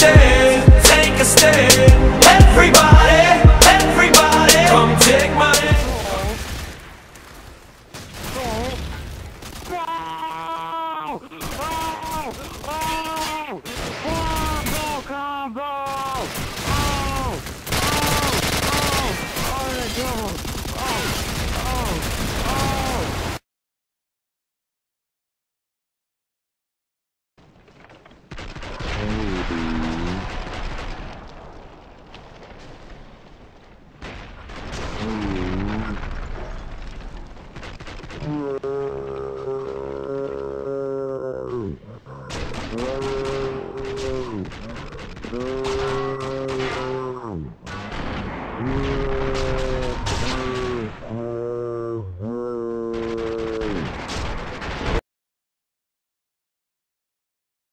step, take a stand. Everybody, everybody, come take my hand. Oh, Oh, oh, oh, combo! Hello. Hmm.